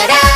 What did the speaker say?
llorar.